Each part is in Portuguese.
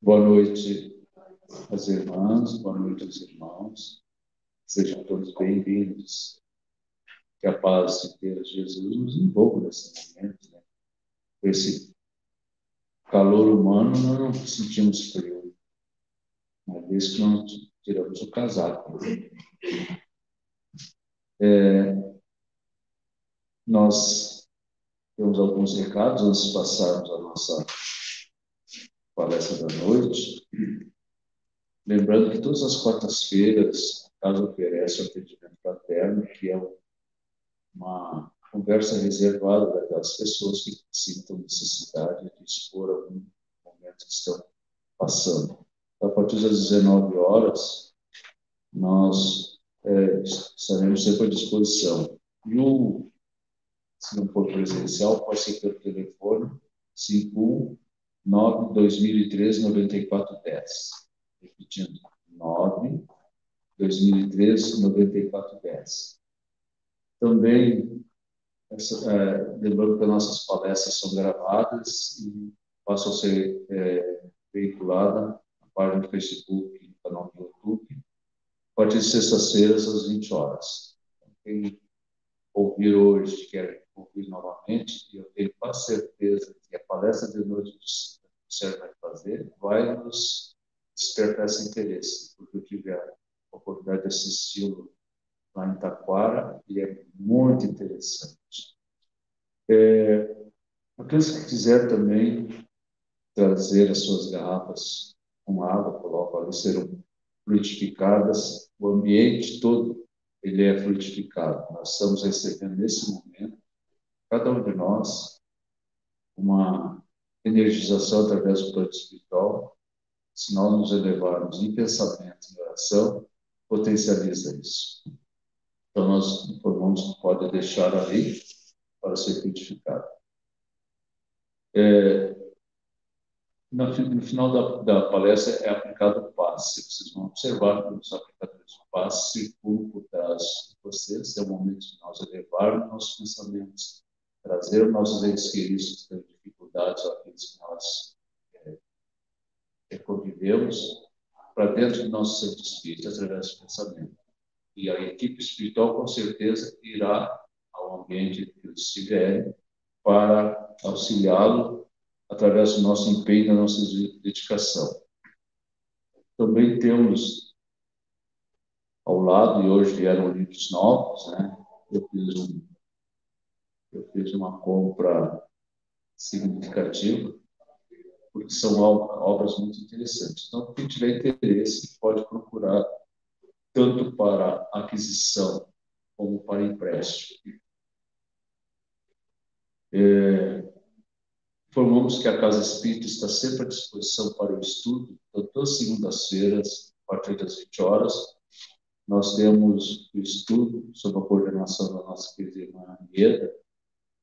Boa noite às irmãs, boa noite aos irmãos. Sejam todos bem-vindos. Que a paz de Deus Jesus nos envolva nesse momento, né? Com esse calor humano, nós não sentimos frio. Uma vez que nós tiramos o casaco. É, nós temos alguns recados antes de passarmos a nossa palestra da noite. Lembrando que todas as quartas-feiras a casa oferece o atendimento fraterno, que é uma conversa reservada daquelas pessoas que sintam necessidade de expor algum momento que estão passando. Então, a partir das 19 horas, nós é, estaremos sempre à disposição. E o, se não for presencial, pode ser pelo telefone 51 2013 9410. Repetindo, 9 2013 9410. Também, essa, é, lembrando que nossas palestras são gravadas e passam a ser é, veiculadas na página do Facebook e no canal do YouTube, a partir de sextas-feiras, às 20 horas. Então, quem ouvir hoje, quer ouvir novamente, e eu tenho quase certeza que a palestra de noite que o Sérgio vai fazer vai nos despertar esse interesse, porque eu tive a oportunidade de assisti-lo lá em Taquara e é muito interessante. É, aqueles que quiser também trazer as suas garrafas com água, colocam ali, serão frutificadas, o ambiente todo ele é frutificado. Nós estamos recebendo nesse momento, cada um de nós, uma energização através do plano espiritual. Se nós nos elevarmos em pensamento, em oração, potencializa isso. Então, nós informamos que pode deixar ali para ser frutificado. É, no final da, da, palestra é aplicado o passe. Vocês vão observar que os aplicadores do passe circulam por trás de vocês. É o momento de nós elevarmos nossos pensamentos, trazer nossos entes queridos que têm dificuldades, aqueles que nós é, convivemos, para dentro do nosso centro espírita através do pensamento. E a equipe espiritual, com certeza, irá ao ambiente que eles estiverem para auxiliá-lo através do nosso empenho, da nossa dedicação. Também temos ao lado, e hoje vieram livros novos, né? Eu fiz, um, eu fiz uma compra significativa, porque são obras muito interessantes. Então, quem tiver interesse pode procurar tanto para aquisição como para empréstimo. É, informamos que a Casa Espírita está sempre à disposição para o estudo, então, todas segundas-feiras, a partir das 20 horas, nós temos o estudo sob a coordenação da nossa querida irmã Ieda,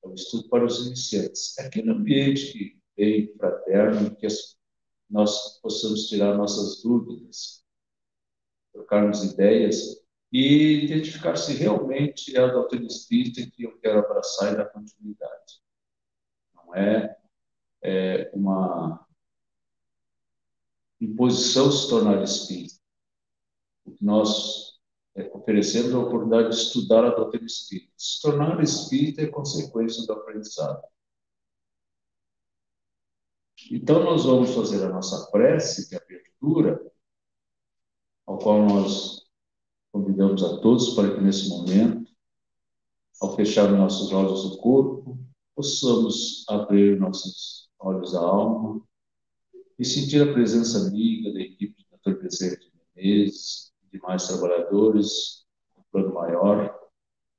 é o estudo para os iniciantes. É aquele ambiente bem fraterno, que nós possamos tirar nossas dúvidas, trocarmos ideias e identificar se realmente é a doutrina espírita que eu quero abraçar e dar continuidade. Não é, é uma imposição se tornar espírita. O que nós é, oferecemos a oportunidade de estudar a doutrina espírita. Se tornar espírita é consequência do aprendizado. Então, nós vamos fazer a nossa prece de abertura, ao qual nós Convidamos a todos para que nesse momento, ao fechar nossos olhos do corpo, possamos abrir nossos olhos da alma e sentir a presença amiga da equipe do Dr. Bezerra de Menezes e demais trabalhadores do plano maior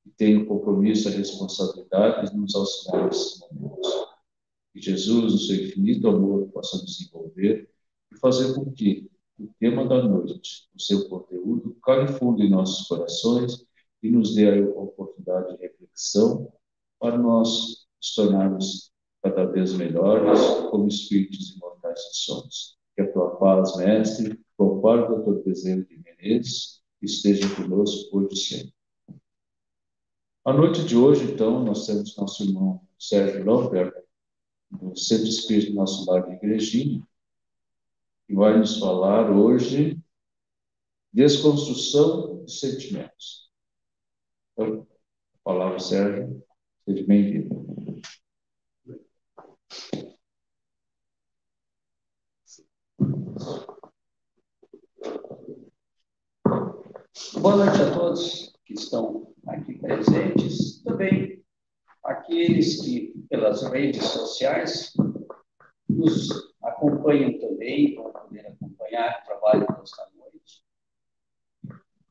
que têm o compromisso e a responsabilidade de nos auxiliar nesses momentos. Que Jesus, no seu infinito amor, possa nos envolver e fazer com que o tema da noite, o seu conteúdo, cale fundo em nossos corações e nos dê a oportunidade de reflexão para nós nos tornarmos cada vez melhores como espíritos imortais que somos. Que a tua paz, mestre, conforme o doutor Bezerra de Menezes, esteja conosco hoje e sempre. A noite de hoje, então, nós temos nosso irmão Sérgio Lambert, do Centro Espírito Nosso Lar de Igrejinha, que vai nos falar hoje desconstrução dos sentimentos. Então, a palavra Sérgio, seja bem-vindo. Boa noite a todos que estão aqui presentes, também aqueles que, pelas redes sociais, nos acompanham também, vão poder acompanhar o trabalho desta noite.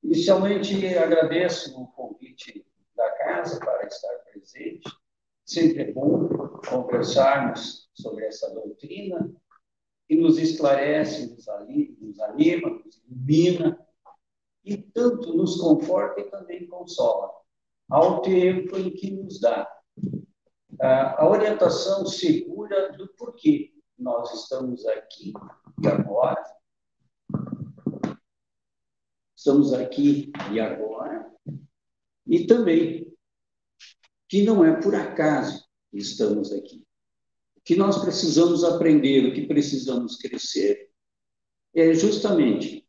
Inicialmente, agradeço o convite da casa para estar presente. Sempre é bom conversarmos sobre essa doutrina que nos esclarece, nos anima, nos ilumina e tanto nos conforta e também consola, ao tempo em que nos dá a orientação segura do porquê nós estamos aqui e agora. Estamos aqui e agora. E também que não é por acaso que estamos aqui. Que nós precisamos aprender, o que precisamos crescer, é justamente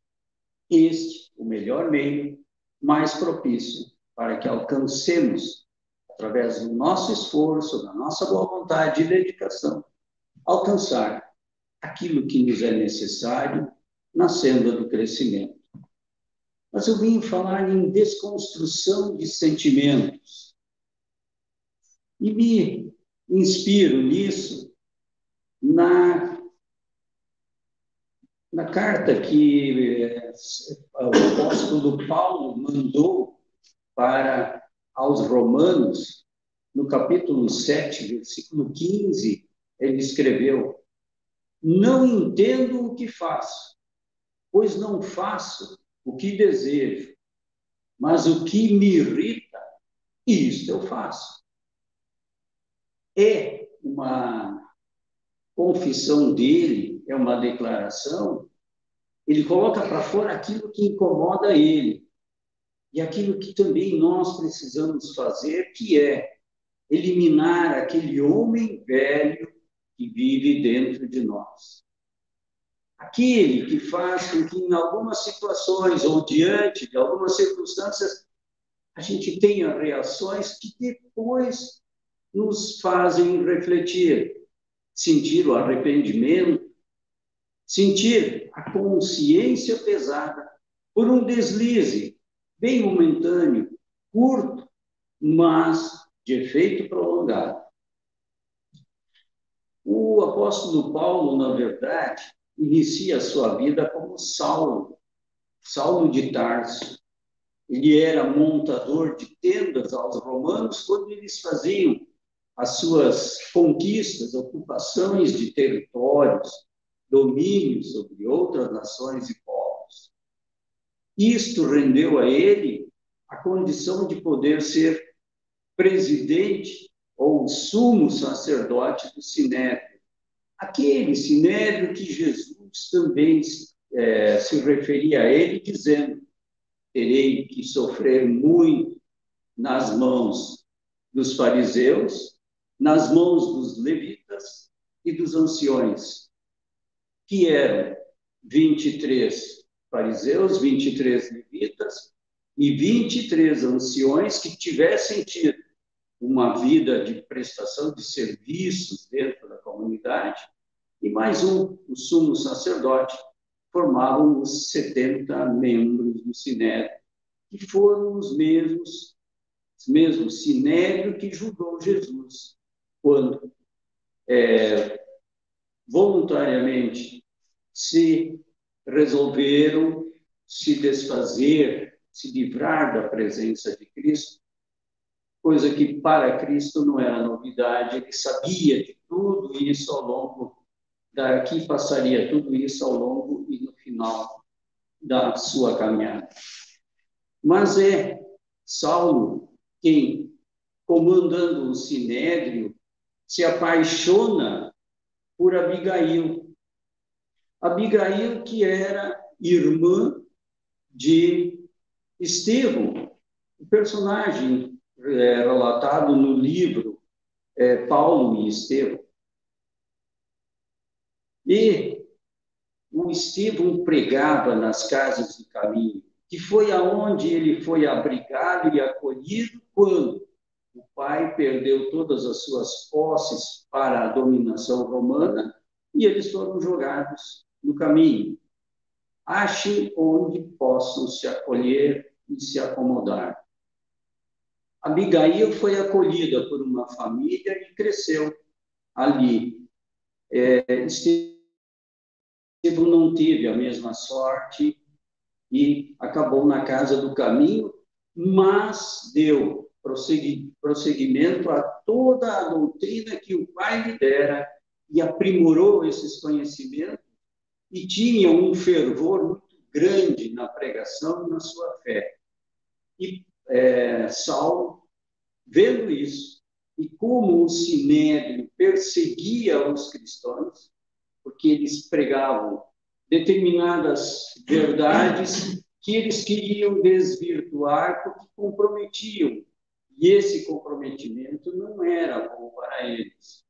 este o melhor meio mais propício para que alcancemos, através do nosso esforço, da nossa boa vontade e dedicação, alcançar aquilo que nos é necessário na senda do crescimento. Mas eu vim falar em desconstrução de sentimentos. E me inspiro nisso na na carta que eh, o apóstolo Paulo mandou para aos romanos, no capítulo 7, versículo 15, ele escreveu: Não entendo o que faço, pois não faço o que desejo, mas o que me irrita, isto eu faço. É uma confissão dele é uma declaração, ele coloca para fora aquilo que incomoda ele e aquilo que também nós precisamos fazer, que é eliminar aquele homem velho que vive dentro de nós. Aquele que faz com que, em algumas situações ou diante de algumas circunstâncias, a gente tenha reações que depois nos fazem refletir, sentir o arrependimento, sentir a consciência pesada por um deslize bem momentâneo, curto, mas de efeito prolongado. O apóstolo Paulo, na verdade, inicia a sua vida como Saulo, Saulo de Tarso. Ele era montador de tendas aos romanos quando eles faziam as suas conquistas, ocupações de territórios, domínio sobre outras nações e povos. Isto rendeu a ele a condição de poder ser presidente ou sumo sacerdote do Sinédrio. Aquele Sinédrio que Jesus também é, se referia a ele, dizendo: terei que sofrer muito nas mãos dos fariseus, nas mãos dos levitas e dos anciões, que eram 23 fariseus, 23 levitas e 23 anciões que tivessem tido uma vida de prestação de serviços dentro da comunidade, e mais um, o sumo sacerdote, formavam os 70 membros do Sinédrio, que foram os mesmos, os mesmos Sinédrio que julgou Jesus, quando é, voluntariamente se resolveram se desfazer, se livrar da presença de Cristo, coisa que para Cristo não era novidade, ele sabia de tudo isso ao longo daqui passaria tudo isso ao longo e no final da sua caminhada. Mas é Saulo quem, comandando o sinédrio, se apaixona por Abigail. Abigail, que era irmã de Estevão, o personagem é, relatado no livro é, Paulo e Estevão. E o Estevão pregava nas casas do caminho, que foi aonde ele foi abrigado e acolhido quando o pai perdeu todas as suas posses para a dominação romana e eles foram jogados no caminho. Achem onde possam se acolher e se acomodar. Abigail foi acolhida por uma família e cresceu ali. É, Estevão não teve a mesma sorte e acabou na casa do caminho, mas deu prosseguimento a toda a doutrina que o pai lhe dera e aprimorou esses conhecimentos e tinha um fervor muito grande na pregação e na sua fé. E é, Saulo, vendo isso, e como o sinédrio perseguia os cristãos, porque eles pregavam determinadas verdades que eles queriam desvirtuar porque comprometiam. E esse comprometimento não era bom para eles.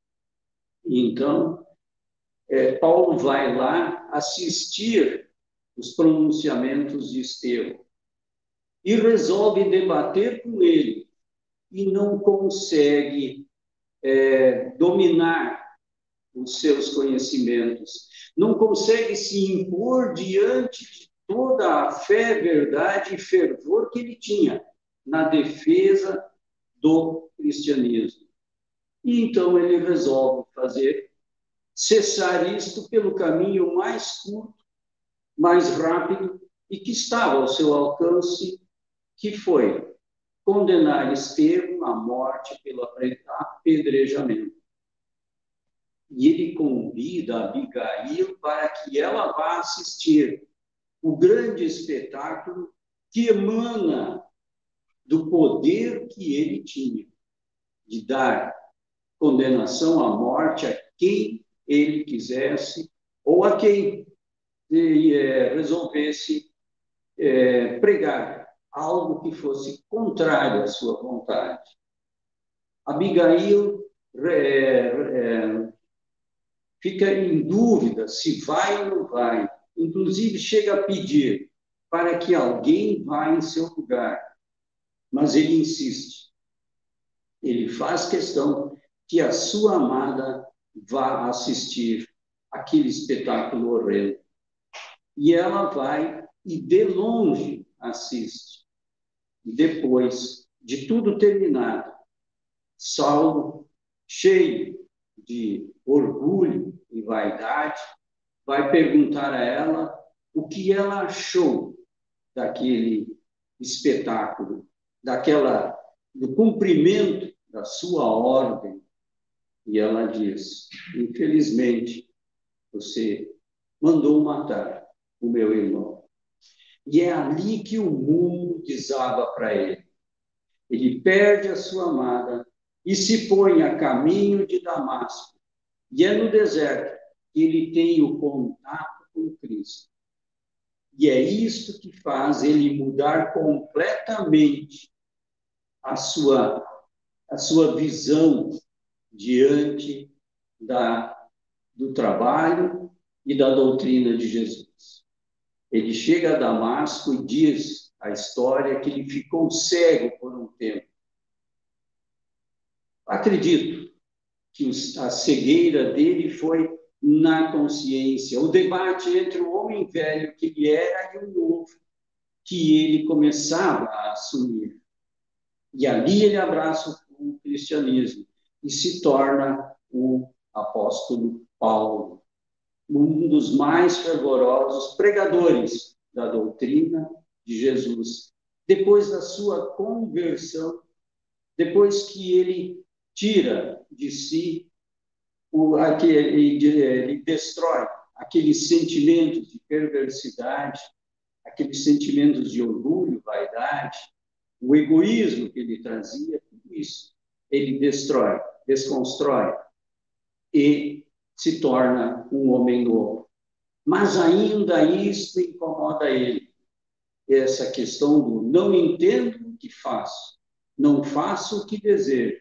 Então, é, Paulo vai lá assistir os pronunciamentos de Estevão e resolve debater com ele e não consegue é, dominar os seus conhecimentos, não consegue se impor diante de toda a fé, verdade e fervor que ele tinha na defesa do cristianismo. E então ele resolve fazer cessar isto pelo caminho mais curto, mais rápido e que estava ao seu alcance, que foi condenar Estevão à morte pelo apedrejamento. E ele convida Abigail para que ela vá assistir o grande espetáculo que emana do poder que ele tinha de dar condenação à morte a quem ele quisesse ou a quem é, resolvesse é, pregar algo que fosse contrário à sua vontade. Abigail é, fica em dúvida se vai ou não vai. Inclusive, chega a pedir para que alguém vá em seu lugar. Mas ele insiste. Ele faz questão que a sua amada vá assistir aquele espetáculo horrendo. E ela vai e de longe assiste. Depois de tudo terminado, Saulo, cheio de orgulho e vaidade, vai perguntar a ela o que ela achou daquele espetáculo, daquela do cumprimento da sua ordem e ela diz: Infelizmente, você mandou matar o meu irmão. E é ali que o mundo desaba para ele. Ele perde a sua amada e se põe a caminho de Damasco. E é no deserto que ele tem o contato com Cristo. E é isto que faz ele mudar completamente a sua, a sua visão diante da, do trabalho e da doutrina de Jesus. Ele chega a Damasco e diz a história que ele ficou cego por um tempo. Acredito que a cegueira dele foi na consciência, o debate entre o homem velho que ele era e o novo que ele começava a assumir. E ali ele abraça o cristianismo e se torna o apóstolo Paulo, um dos mais fervorosos pregadores da doutrina de Jesus. Depois da sua conversão, depois que ele tira de si o, aquele, ele destrói aqueles sentimentos de perversidade, aqueles sentimentos de orgulho, vaidade, o egoísmo que ele trazia, tudo isso ele destrói desconstrói e se torna um homem novo. Mas ainda isso incomoda ele. Essa questão do não entendo o que faço, não faço o que desejo,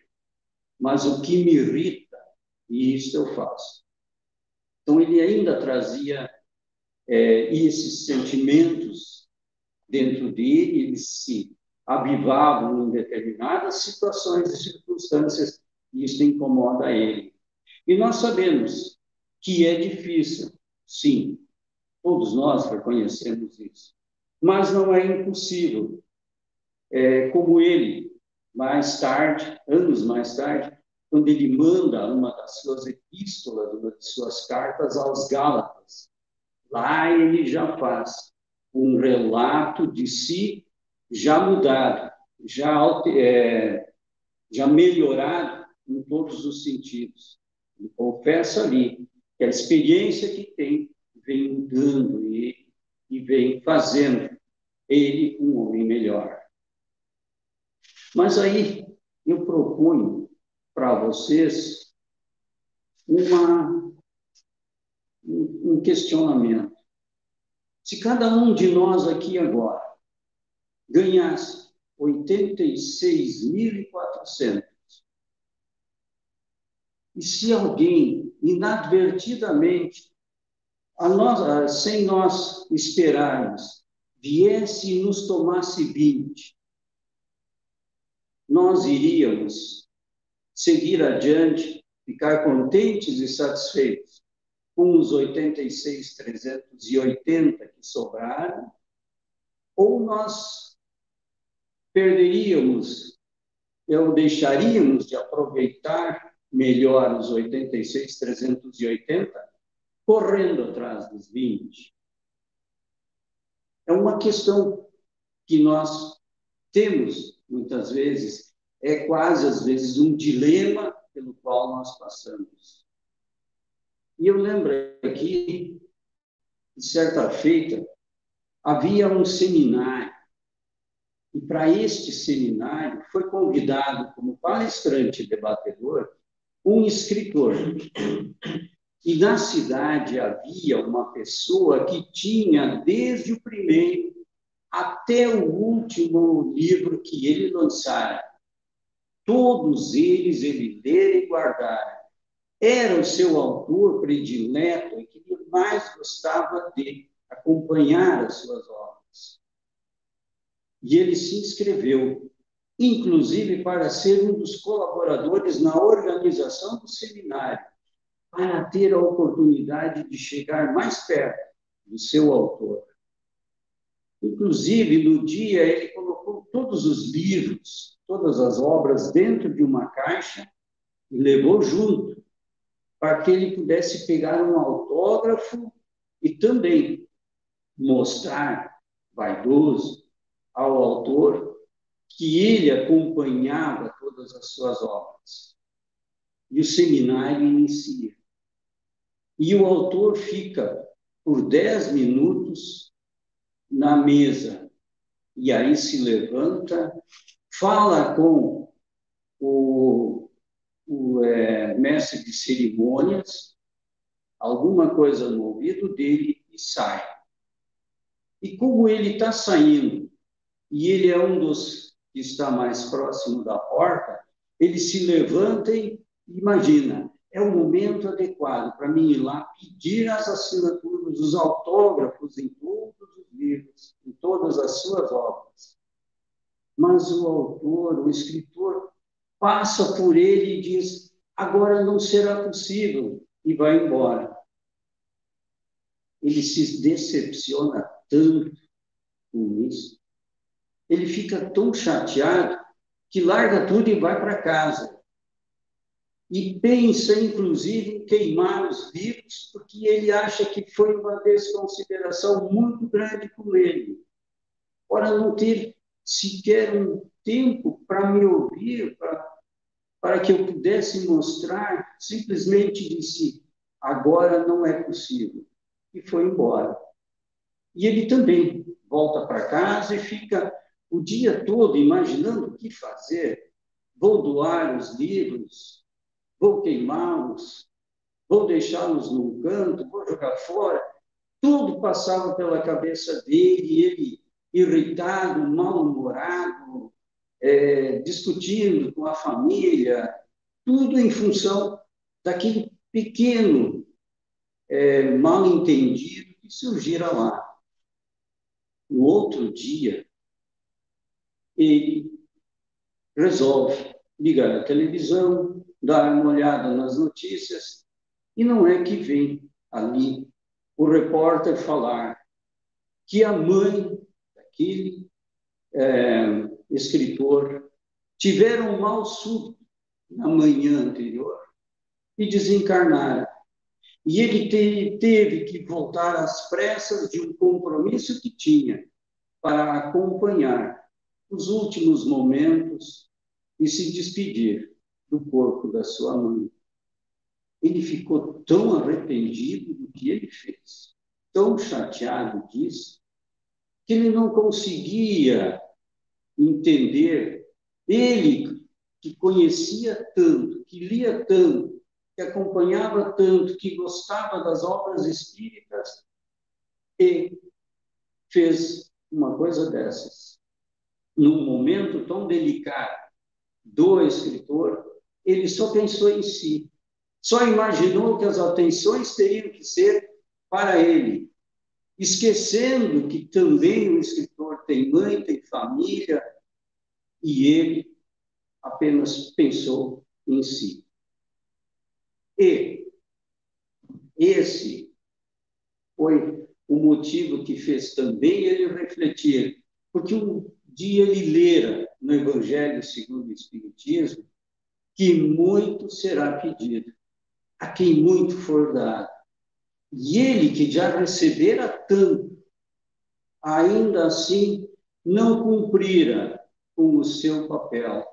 mas o que me irrita, e eu faço. Então ele ainda trazia é, esses sentimentos dentro dele, eles se avivavam em determinadas situações e circunstâncias, e isso incomoda ele. E nós sabemos que é difícil, sim, todos nós reconhecemos isso, mas não é impossível. É, como ele, mais tarde, anos mais tarde, quando ele manda uma das suas epístolas, uma de suas cartas aos Gálatas, lá ele já faz um relato de si já mudado, já, é, já melhorado em todos os sentidos. Ele confessa ali que a experiência que tem vem mudando e, e vem fazendo ele um homem melhor. Mas aí eu proponho para vocês uma, um questionamento. Se cada um de nós aqui agora ganhasse 86.400 e se alguém inadvertidamente, nós, sem nós esperarmos, viesse e nos tomasse 20, nós iríamos seguir adiante, ficar contentes e satisfeitos com os 86.380 que sobraram, ou nós perderíamos, ou deixaríamos de aproveitar melhor os 86.380, correndo atrás dos 20. É uma questão que nós temos muitas vezes, é quase às vezes um dilema pelo qual nós passamos. E eu lembro aqui, de certa feita, havia um seminário, e para este seminário foi convidado como palestrante debatedor um escritor. E na cidade havia uma pessoa que tinha, desde o primeiro até o último livro que ele lançara, todos eles ele lera e guardara. Era o seu autor predileto e que mais gostava de acompanhar as suas obras. E ele se inscreveu, inclusive para ser um dos colaboradores na organização do seminário, para ter a oportunidade de chegar mais perto do seu autor. Inclusive, no dia, ele colocou todos os livros, todas as obras dentro de uma caixa e levou junto para que ele pudesse pegar um autógrafo e também mostrar, vaidoso, ao autor que ele acompanhava todas as suas obras. E o seminário inicia. E o autor fica por dez minutos na mesa. E aí se levanta, fala com o o é, mestre de cerimônias, alguma coisa no ouvido dele e sai. E como ele está saindo, e ele é um dos que está mais próximo da porta, ele se levanta e imagina, é o momento adequado para mim ir lá pedir as assinaturas, os autógrafos em todos os livros, em todas as suas obras. Mas o autor, o escritor, passa por ele e diz: agora não será possível, e vai embora. Ele se decepciona tanto com isso, ele fica tão chateado que larga tudo e vai para casa. E pensa, inclusive, em queimar os livros, porque ele acha que foi uma desconsideração muito grande com ele. Ora, não ter sequer um tempo para me ouvir, para que eu pudesse mostrar, simplesmente disse: agora não é possível. E foi embora. E ele também volta para casa e fica o dia todo imaginando o que fazer. Vou doar os livros, vou queimá-los, vou deixá-los num canto, vou jogar fora. Tudo passava pela cabeça dele, ele irritado, mal-humorado, é, discutindo com a família, tudo em função daquele pequeno é, mal entendido que surgira lá. No outro dia, ele resolve ligar a televisão, dar uma olhada nas notícias, e não é que vem ali o repórter falar que a mãe daquele é, escritor tiveram um mal súbito na manhã anterior e desencarnaram. E ele te, teve que voltar às pressas de um compromisso que tinha para acompanhar os últimos momentos e se despedir do corpo da sua mãe. Ele ficou tão arrependido do que ele fez, tão chateado disso, que ele não conseguia entender. Ele, que conhecia tanto, que lia tanto, que acompanhava tanto, que gostava das obras espíritas, e fez uma coisa dessas. Num momento tão delicado do escritor, ele só pensou em si, só imaginou que as atenções teriam que ser para ele, esquecendo que também o escritor tem mãe, tem família, e ele apenas pensou em si. E esse foi o motivo que fez também ele refletir, porque um dia ele lera no Evangelho segundo o Espiritismo que muito será pedido, a quem muito for dado. E ele, que já recebera tanto, ainda assim não cumprira com o seu papel,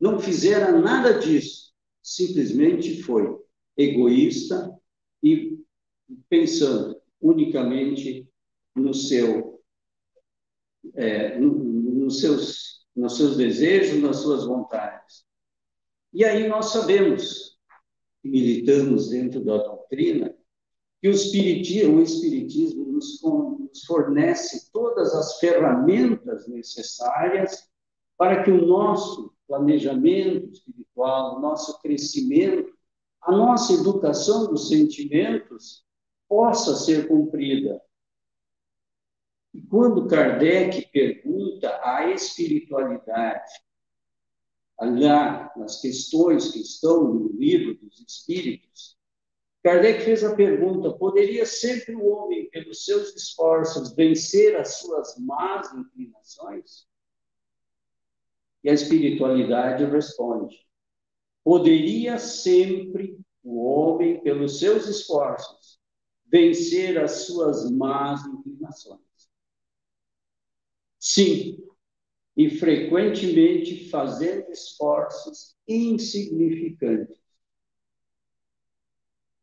não fizera nada disso, simplesmente foi egoísta e pensando unicamente no seu, é, no, nos, seus, nos seus desejos, nas suas vontades. E aí nós sabemos, militamos dentro da doutrina, que o espiritismo, o espiritismo nos, nos fornece todas as ferramentas necessárias para que o nosso planejamento espiritual, o nosso crescimento, a nossa educação dos sentimentos possa ser cumprida. Quando Kardec pergunta à espiritualidade lá nas questões que estão no livro dos Espíritos, Kardec fez a pergunta: poderia sempre o homem, pelos seus esforços, vencer as suas más inclinações? E a espiritualidade responde: poderia sempre o homem, pelos seus esforços, vencer as suas más inclinações. Sim, e frequentemente fazendo esforços insignificantes.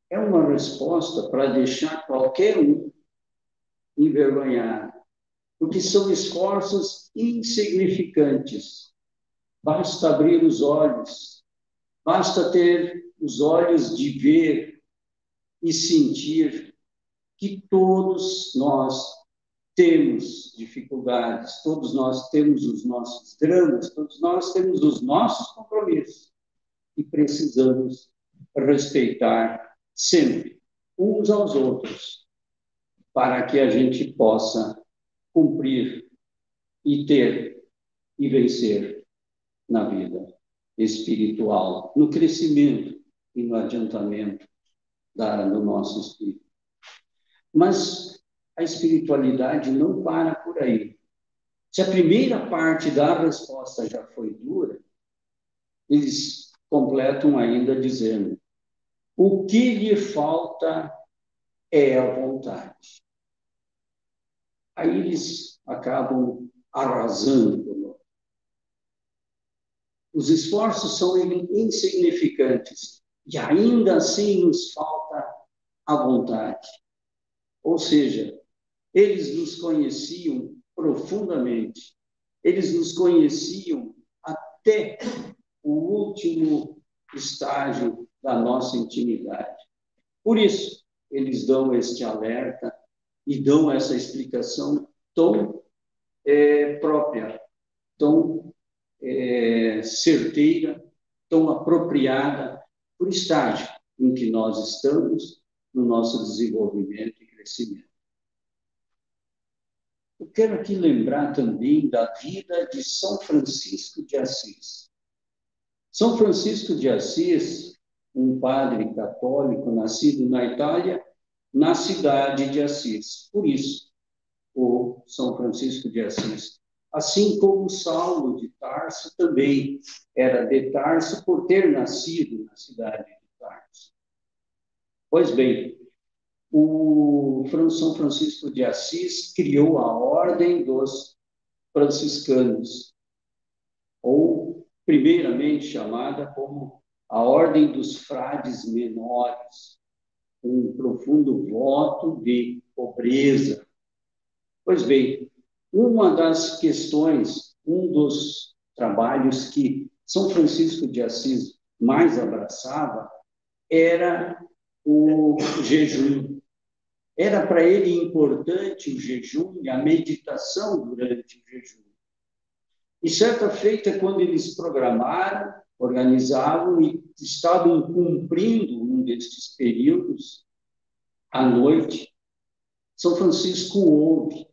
É uma resposta para deixar qualquer um envergonhado, porque são esforços insignificantes. Basta abrir os olhos, basta ter os olhos de ver e sentir que todos nós temos dificuldades, todos nós temos os nossos dramas, todos nós temos os nossos compromissos e precisamos respeitar sempre uns aos outros para que a gente possa cumprir e ter e vencer na vida espiritual, no crescimento e no adiantamento da, do nosso espírito. Mas a espiritualidade não para por aí. Se a primeira parte da resposta já foi dura, eles completam ainda dizendo: o que lhe falta é a vontade. Aí eles acabam arrasando. Os esforços são insignificantes e ainda assim nos falta a vontade. Ou seja, eles nos conheciam profundamente. Eles nos conheciam até o último estágio da nossa intimidade. Por isso, eles dão este alerta e dão essa explicação tão é, própria, tão é, certeira, tão apropriada por estágio em que nós estamos no nosso desenvolvimento e crescimento. Eu quero aqui lembrar também da vida de São Francisco de Assis. São Francisco de Assis, um padre católico nascido na Itália, na cidade de Assis. Por isso, o São Francisco de Assis. Assim como Saulo de Tarso também era de Tarso por ter nascido na cidade de Tarso. Pois bem, o São Francisco de Assis criou a Ordem dos Franciscanos, ou primeiramente chamada como a Ordem dos Frades Menores, um profundo voto de pobreza. Pois bem, uma das questões, um dos trabalhos que São Francisco de Assis mais abraçava era o jejum. Era para ele importante o jejum e a meditação durante o jejum. E certa feita, quando eles programaram, organizavam e estavam cumprindo um destes períodos, à noite, São Francisco ouve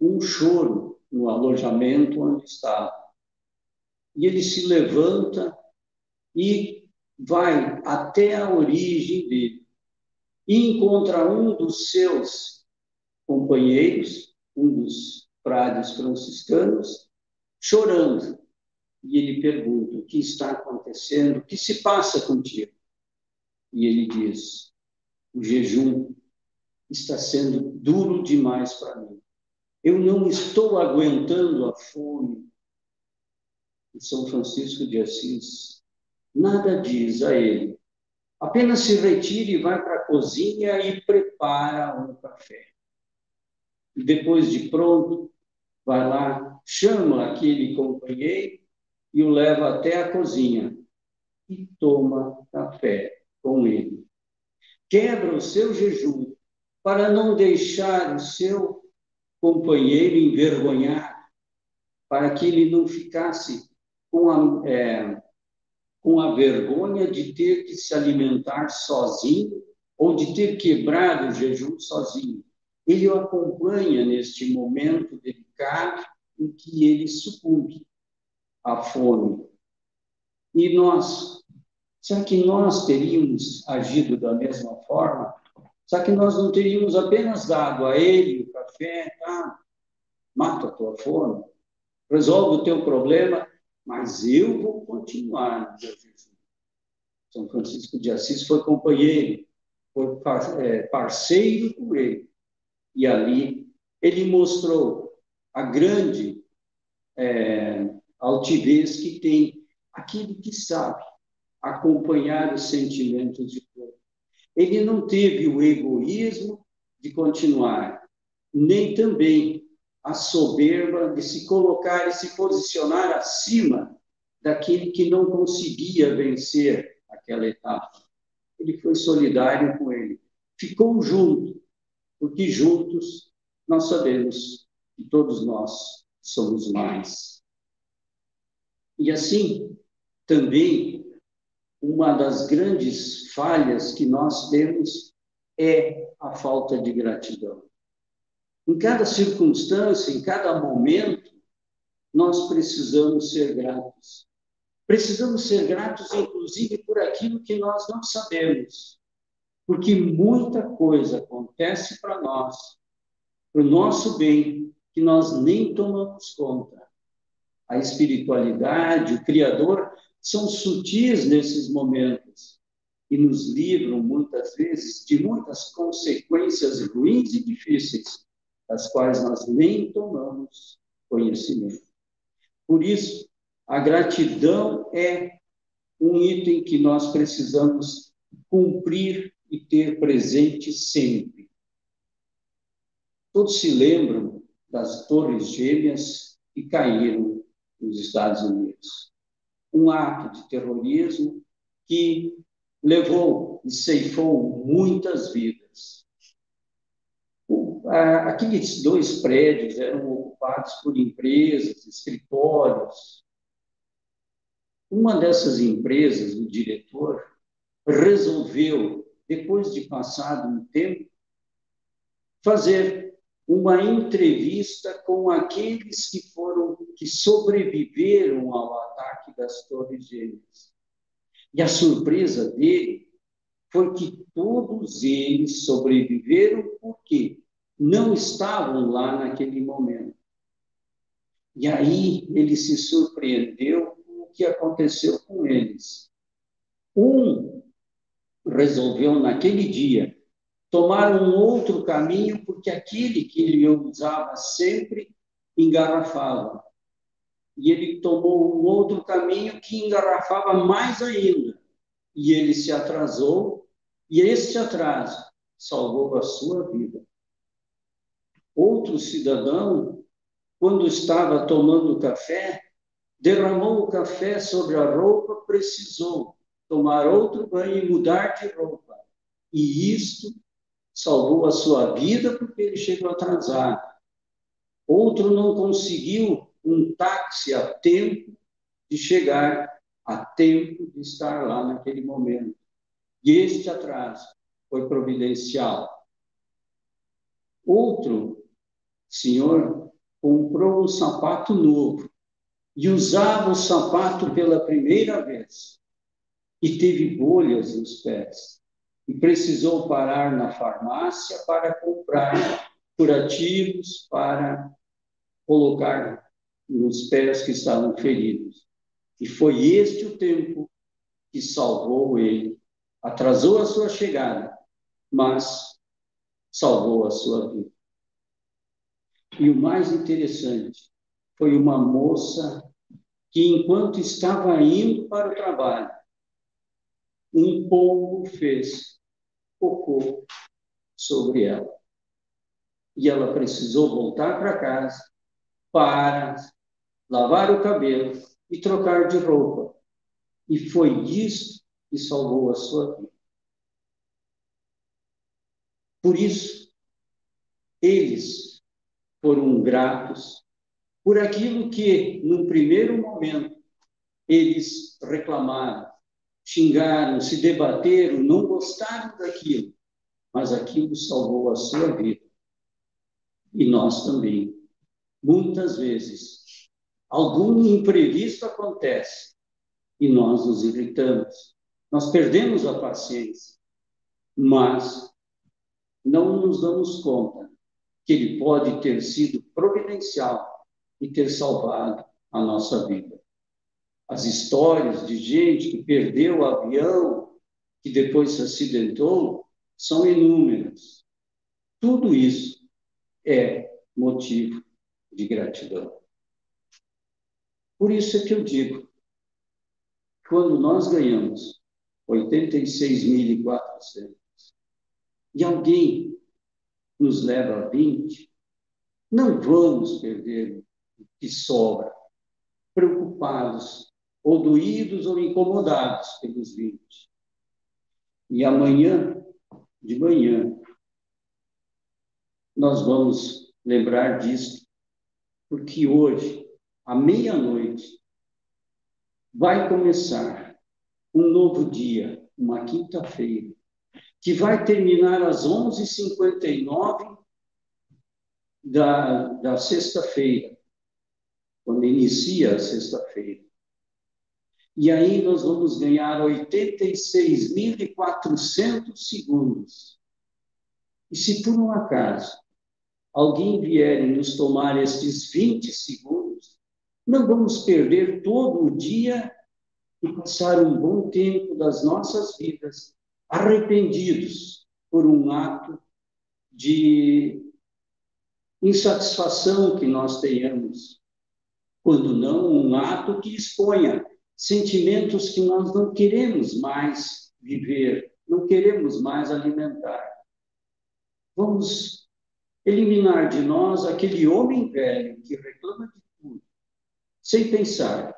um choro no alojamento onde estava. E ele se levanta e vai até a origem dele e encontra um dos seus companheiros, um dos frades franciscanos, chorando. E ele pergunta: O que está acontecendo? O que se passa contigo? E ele diz: O jejum está sendo duro demais para mim. Eu não estou aguentando a fome. E São Francisco de Assis nada diz a ele. Apenas se retira e vai para a cozinha e prepara um café. E depois de pronto, vai lá, chama aquele companheiro e o leva até a cozinha e toma café com ele. Quebra o seu jejum para não deixar o seu companheiro envergonhar, para que ele não ficasse com a, é, com a vergonha de ter que se alimentar sozinho ou de ter quebrado o jejum sozinho. Ele o acompanha neste momento delicado em que ele sucumbe à fome. E nós, será que nós teríamos agido da mesma forma? Será que nós não teríamos apenas dado a ele o café, tá? Mata a tua fome, resolve o teu problema mas eu vou continuar no jejum. São Francisco de Assis foi companheiro, foi é, parceiro com ele. E ali ele mostrou a grande é, altivez que tem aquele que sabe acompanhar os sentimentos de todos. Ele não teve o egoísmo de continuar, nem também a soberba de se colocar e se posicionar acima daquele que não conseguia vencer aquela etapa. Ele foi solidário com ele, ficou junto, porque juntos nós sabemos que todos nós somos mais. E assim, também, uma das grandes falhas que nós temos é a falta de gratidão. Em cada circunstância, em cada momento, nós precisamos ser gratos. Precisamos ser gratos, inclusive, por aquilo que nós não sabemos. Porque muita coisa acontece para nós, para o nosso bem, que nós nem tomamos conta. A espiritualidade, o Criador, são sutis nesses momentos e nos livram, muitas vezes, de muitas consequências ruins e difíceis das quais nós nem tomamos conhecimento. Por isso, a gratidão é um item que nós precisamos cumprir e ter presente sempre. Todos se lembram das Torres Gêmeas que caíram nos Estados Unidos. Um ato de terrorismo que levou e ceifou muitas vidas aqueles dois prédios eram ocupados por empresas, escritórios. Uma dessas empresas, o diretor, resolveu, depois de passado um tempo, fazer uma entrevista com aqueles que foram que sobreviveram ao ataque das Torres Gêmeas. E a surpresa dele foi que todos eles sobreviveram porque não estavam lá naquele momento. E aí ele se surpreendeu com o que aconteceu com eles. Um resolveu naquele dia tomar um outro caminho, porque aquele que ele usava sempre engarrafava. E ele tomou um outro caminho que engarrafava mais ainda. E ele se atrasou, e este atraso salvou a sua vida. Outro cidadão, quando estava tomando café, derramou o café sobre a roupa, precisou tomar outro banho e mudar de roupa. E isto salvou a sua vida porque ele chegou atrasado. Outro não conseguiu um táxi a tempo de chegar, a tempo de estar lá naquele momento. E este atraso foi providencial. Outro senhor comprou um sapato novo e usava o sapato pela primeira vez e teve bolhas nos pés e precisou parar na farmácia para comprar curativos para colocar nos pés que estavam feridos. E foi este o tempo que salvou ele. Atrasou a sua chegada, mas salvou a sua vida. E o mais interessante foi uma moça que, enquanto estava indo para o trabalho, um pombo fez cocô sobre ela. E ela precisou voltar para casa para lavar o cabelo e trocar de roupa. E foi isso que salvou a sua vida. Por isso, eles foram gratos por aquilo que, no primeiro momento, eles reclamaram, xingaram, se debateram, não gostaram daquilo, mas aquilo salvou a sua vida. E nós também. Muitas vezes, algum imprevisto acontece e nós nos irritamos, nós perdemos a paciência, mas não nos damos conta que ele pode ter sido providencial e ter salvado a nossa vida as histórias de gente que perdeu o avião, que depois se acidentou, são inúmeras. Tudo isso é motivo de gratidão. Por isso é que eu digo, quando nós ganhamos 86.400 e alguém nos leva a 20, não vamos perder o que sobra, preocupados ou doídos ou incomodados pelos vírus. E amanhã, de manhã, nós vamos lembrar disso, porque hoje, à meia-noite, vai começar um novo dia, uma quinta-feira, que vai terminar às 11h59 da, da sexta-feira, quando inicia a sexta-feira. E aí nós vamos ganhar 86.400 segundos. E se por um acaso alguém vier nos tomar estes 20 segundos, não vamos perder todo o dia e passar um bom tempo das nossas vidas arrependidos por um ato de insatisfação que nós tenhamos, quando não um ato que exponha sentimentos que nós não queremos mais viver, não queremos mais alimentar. Vamos eliminar de nós aquele homem velho que reclama de tudo, sem pensar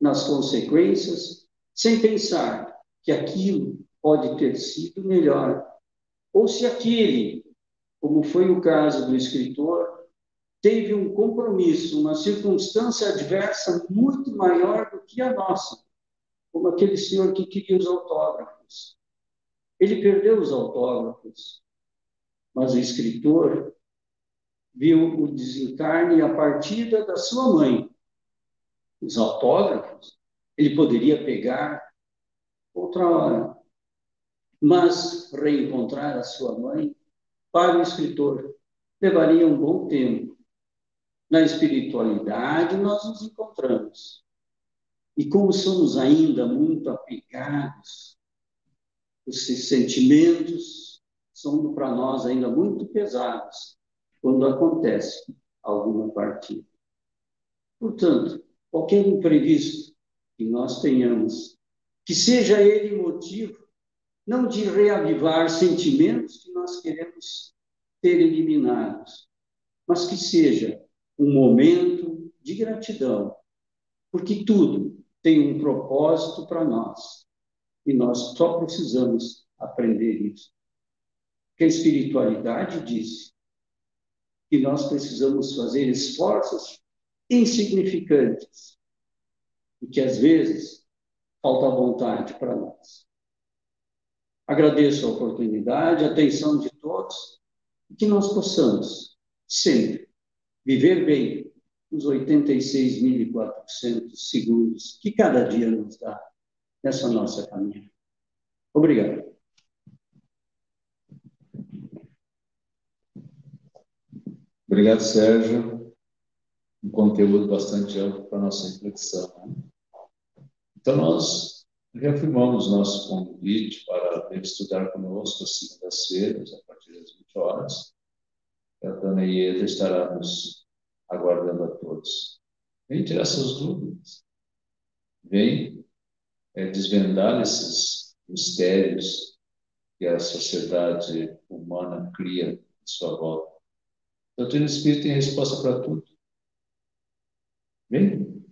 nas consequências, sem pensar que aquilo pode ter sido melhor, ou se aquele, como foi o caso do escritor, teve um compromisso, uma circunstância adversa muito maior do que a nossa, como aquele senhor que queria os autógrafos. Ele perdeu os autógrafos, mas o escritor viu o desencarne a partida da sua mãe. Os autógrafos, ele poderia pegar outra hora, mas reencontrar a sua mãe, para o escritor, levaria um bom tempo. Na espiritualidade, nós nos encontramos. E como somos ainda muito apegados, os sentimentos são para nós ainda muito pesados quando acontece alguma partida. Portanto, qualquer imprevisto que nós tenhamos, que seja ele motivo não de reavivar sentimentos que nós queremos ter eliminados, mas que seja um momento de gratidão, porque tudo tem um propósito para nós e nós só precisamos aprender isso. Que a espiritualidade diz que nós precisamos fazer esforços insignificantes e que às vezes falta vontade para nós. Agradeço a oportunidade, a atenção de todos e que nós possamos sempre viver bem os 86.400 segundos que cada dia nos dá nessa nossa caminhada. Obrigado. Obrigado, Sérgio. Um conteúdo bastante amplo para a nossa reflexão. Né? Então, nós reafirmamos nosso convite para estudar conosco às segundas-feiras, a partir das 20 horas. A dona Ieda estará nos aguardando a todos. Vem tirar suas dúvidas. Vem é, desvendar esses mistérios que a sociedade humana cria em sua volta. A doutrina espírita tem resposta para tudo. Vem,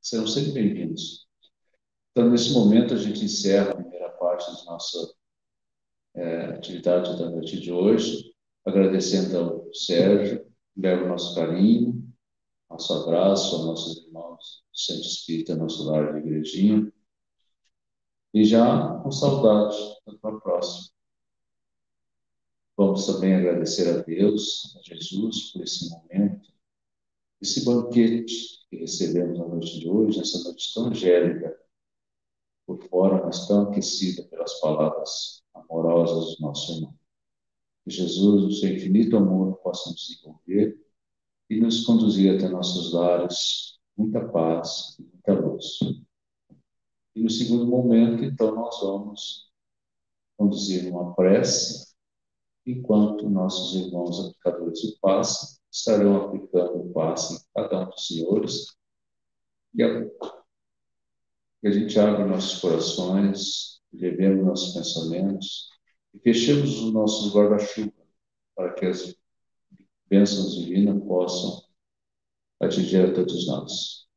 serão sempre bem-vindos. Então, nesse momento, a gente encerra a primeira parte da nossa é, atividade da noite de hoje, agradecendo ao Sérgio, leva o nosso carinho, nosso abraço aos nossos irmãos do Centro Espírita, nosso lar de igrejinha, e já com saudade para a próxima. Vamos também agradecer a Deus, a Jesus, por esse momento, esse banquete que recebemos na noite de hoje, essa noite tão angélica, por fora, mas tão aquecida pelas palavras amorosas do nosso irmão. Que Jesus, no seu infinito amor, possa nos envolver e nos conduzir até nossos lares, muita paz e muita luz. E no segundo momento, então, nós vamos conduzir uma prece, enquanto nossos irmãos aplicadores do passe estarão aplicando o passe em cada um dos senhores. E a que a gente abre nossos corações, levemos nossos pensamentos e fechemos os nossos guarda-chuva para que as bênçãos divinas possam atingir a todos nós.